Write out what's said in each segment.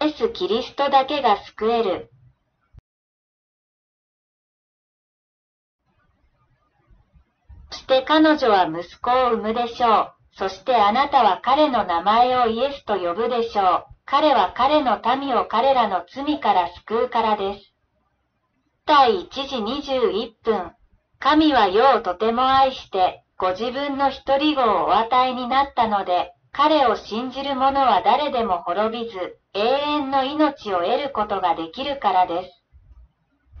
エス・キリストだけが救える。そして彼女は息子を産むでしょう。そしてあなたは彼の名前をイエスと呼ぶでしょう。彼は彼の民を彼らの罪から救うからです。第1時21分。神は世をとても愛して、ご自分の一人子をお与えになったので、彼を信じる者は誰でも滅びず、永遠の命を得ることができるからです。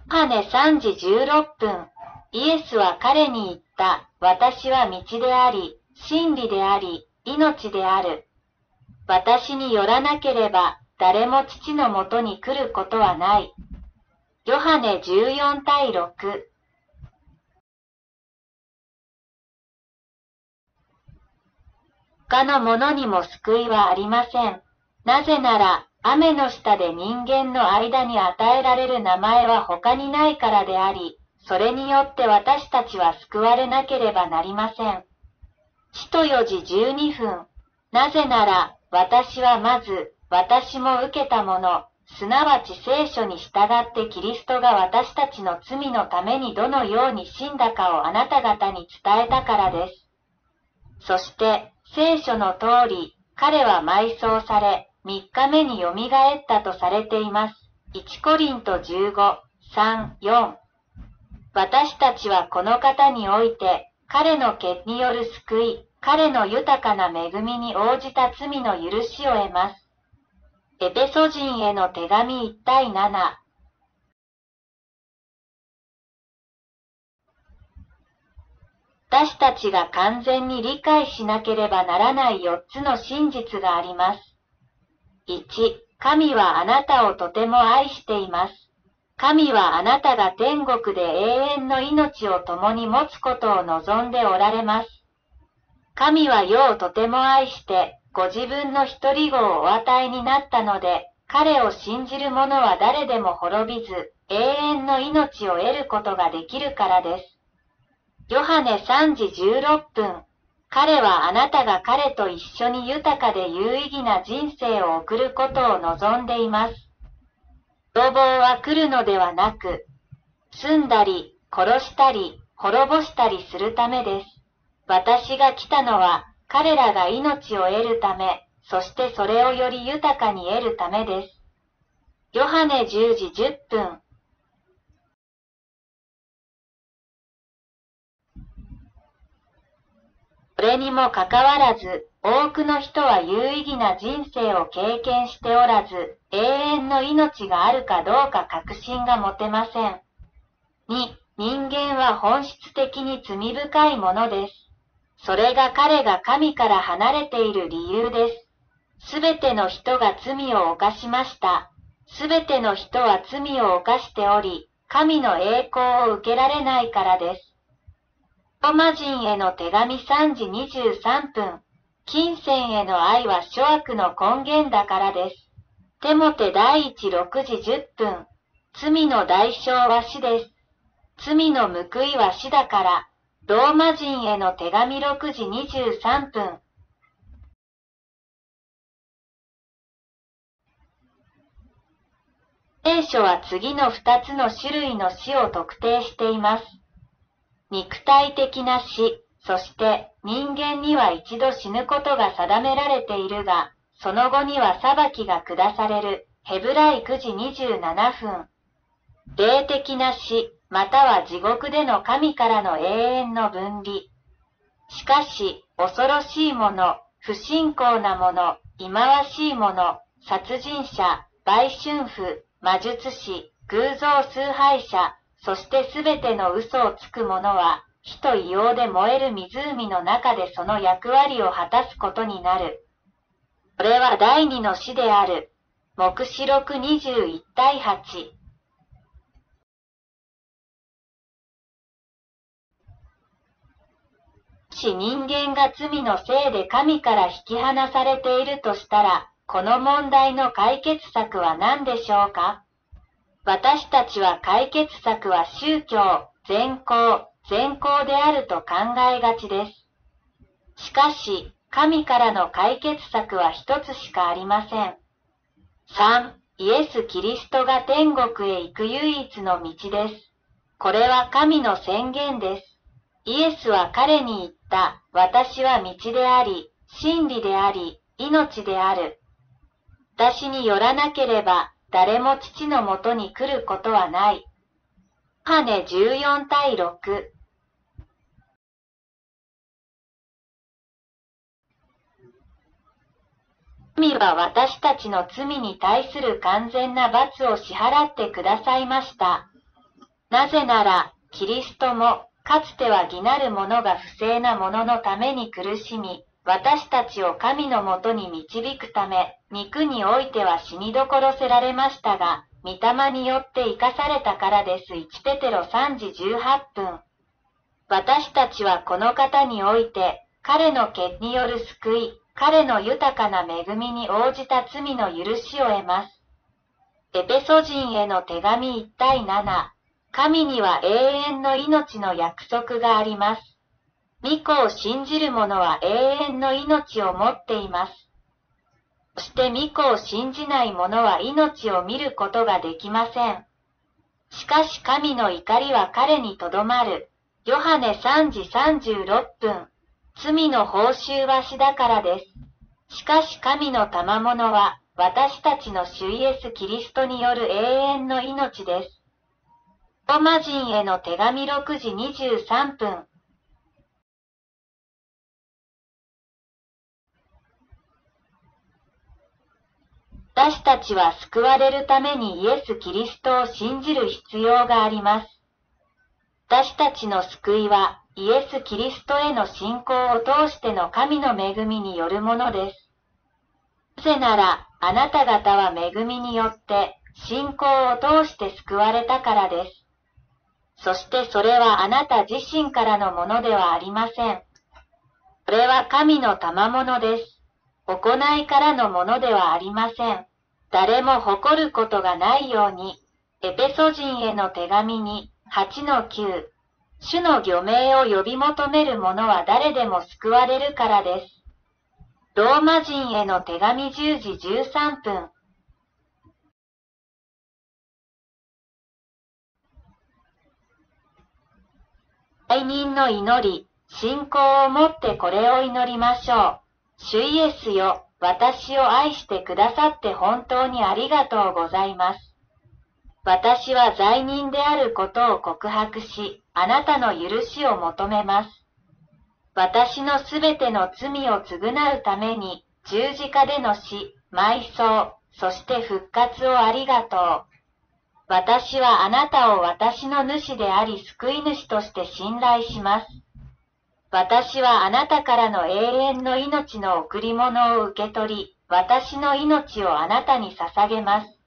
ハネ3時16分。イエスは彼に言った。私は道であり、真理であり、命である。私によらなければ、誰も父のもとに来ることはない。ヨハネ14対6他の者にも救いはありません。なぜなら、雨の下で人間の間に与えられる名前は他にないからであり、それによって私たちは救われなければなりません。使徒4時12分。なぜなら、私はまず、私も受けたもの、すなわち聖書に従ってキリストが私たちの罪のためにどのように死んだかをあなた方に伝えたからです。そして、聖書の通り、彼は埋葬され、3日目によみがえったとされています。1コリント15、3、4。私たちはこの方において、彼の血による救い、彼の豊かな恵みに応じた罪の許しを得ます。エペソ人への手紙1対7。私たちが完全に理解しなければならない4つの真実があります。1、神はあなたをとても愛しています。神はあなたが天国で永遠の命を共に持つことを望んでおられます。神は世をとても愛して、ご自分の一人子をお与えになったので、彼を信じる者は誰でも滅びず、永遠の命を得ることができるからです。ヨハネ3時16分。彼はあなたが彼と一緒に豊かで有意義な人生を送ることを望んでいます。泥棒は来るのではなく、住んだり、殺したり、滅ぼしたりするためです。私が来たのは、彼らが命を得るため、そしてそれをより豊かに得るためです。ヨハネ10時10分それにもかかわらず、多くの人は有意義な人生を経験しておらず、永遠の命があるかどうか確信が持てません。2、人間は本質的に罪深いものです。それが彼が神から離れている理由です。すべての人が罪を犯しました。すべての人は罪を犯しており、神の栄光を受けられないからです。ローマ人への手紙3時23分。金銭への愛は諸悪の根源だからです。テモテ第一6時10分。罪の代償は死です。罪の報いは死だから。ローマ人への手紙6時23分。聖書は次の2つの種類の死を特定しています。肉体的な死、そして人間には一度死ぬことが定められているが、その後には裁きが下される。ヘブライ9時27分。霊的な死、または地獄での神からの永遠の分離。しかし、恐ろしいもの、不信仰なもの、忌まわしいもの、殺人者、売春婦、魔術師、偶像崇拝者、そしてすべての嘘をつく者は、火と硫黄で燃える湖の中でその役割を果たすことになる。これは第二の死である。目視録21対8。し人間が罪のせいで神から引き離されているとしたら、この問題の解決策は何でしょうか？私たちは解決策は宗教、善行、善行であると考えがちです。しかし、神からの解決策は一つしかありません。3、イエス・キリストが天国へ行く唯一の道です。これは神の宣言です。イエスは彼に言った、私は道であり、真理であり、命である。私によらなければ、誰も父のもとに来ることはない。ハネ14対6神は私たちの罪に対する完全な罰を支払ってくださいました。なぜなら、キリストも、かつては義なる者が不正な者のために苦しみ、私たちを神のもとに導くため、肉においては死にどころせられましたが、御霊によって生かされたからです。1ペテロ3時18分。私たちはこの方において、彼の血による救い、彼の豊かな恵みに応じた罪の許しを得ます。エペソ人への手紙1対7。神には永遠の命の約束があります。御子を信じる者は永遠の命を持っています。そして御子を信じない者は命を見ることができません。しかし神の怒りは彼にとどまる。ヨハネ3時36分。罪の報酬は死だからです。しかし神の賜物は私たちの主イエス・キリストによる永遠の命です。ローマ人への手紙6時23分。私たちは救われるためにイエス・キリストを信じる必要があります。私たちの救いはイエス・キリストへの信仰を通しての神の恵みによるものです。なぜなら、あなた方は恵みによって信仰を通して救われたからです。そしてそれはあなた自身からのものではありません。これは神の賜物です。行いからのものではありません。誰も誇ることがないように、エペソ人への手紙に8の9、主の漁名を呼び求める者は誰でも救われるからです。ローマ人への手紙10時13分。罪人の祈り、信仰をもってこれを祈りましょう。主イエスよ、私を愛してくださって本当にありがとうございます。私は罪人であることを告白し、あなたの許しを求めます。私のすべての罪を償うために、十字架での死、埋葬、そして復活をありがとう。私はあなたを私の主であり救い主として信頼します。私はあなたからの永遠の命の贈り物を受け取り、私の命をあなたに捧げます。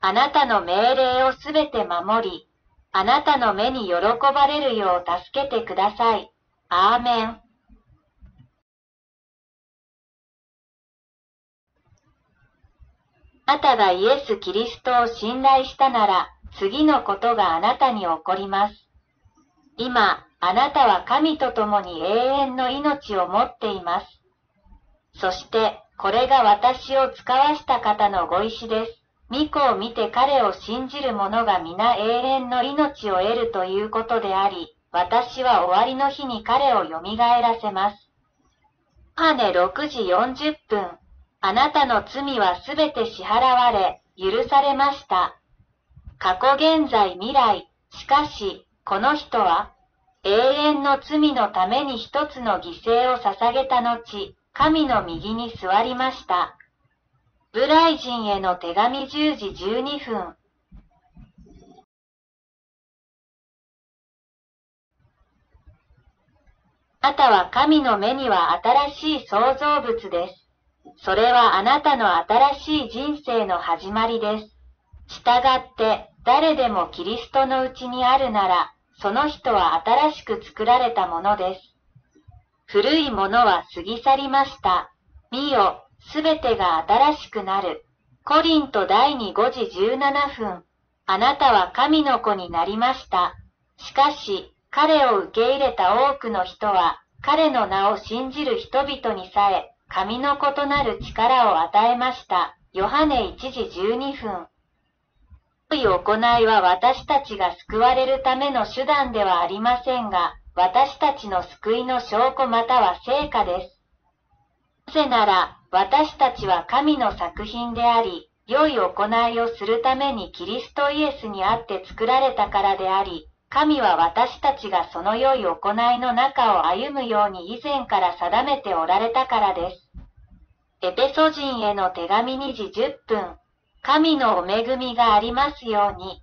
あなたの命令をすべて守り、あなたの目に喜ばれるよう助けてください。アーメン。あなたがイエス・キリストを信頼したなら、次のことがあなたに起こります。今、あなたは神と共に永遠の命を持っています。そして、これが私を使わした方のご意志です。巫女を見て彼を信じる者が皆永遠の命を得るということであり、私は終わりの日に彼を蘇らせます。ハネ6時40分。あなたの罪はすべて支払われ、許されました。過去現在未来、しかし、この人は、永遠の罪のために一つの犠牲を捧げた後、神の右に座りました。ブライ人への手紙10時12分。あなたは神の目には新しい創造物です。それはあなたの新しい人生の始まりです。従って誰でもキリストのうちにあるなら、その人は新しく作られたものです。古いものは過ぎ去りました。見よ、すべてが新しくなる。コリント第2 5時17分。あなたは神の子になりました。しかし、彼を受け入れた多くの人は、彼の名を信じる人々にさえ、神の異なる力を与えました。ヨハネ1時12分。良い行いは私たちが救われるための手段ではありませんが、私たちの救いの証拠または成果です。なぜなら、私たちは神の作品であり、良い行いをするためにキリストイエスにあって作られたからであり、神は私たちがその良い行いの中を歩むように以前から定めておられたからです。エペソ人への手紙2時10分。神のお恵みがありますように。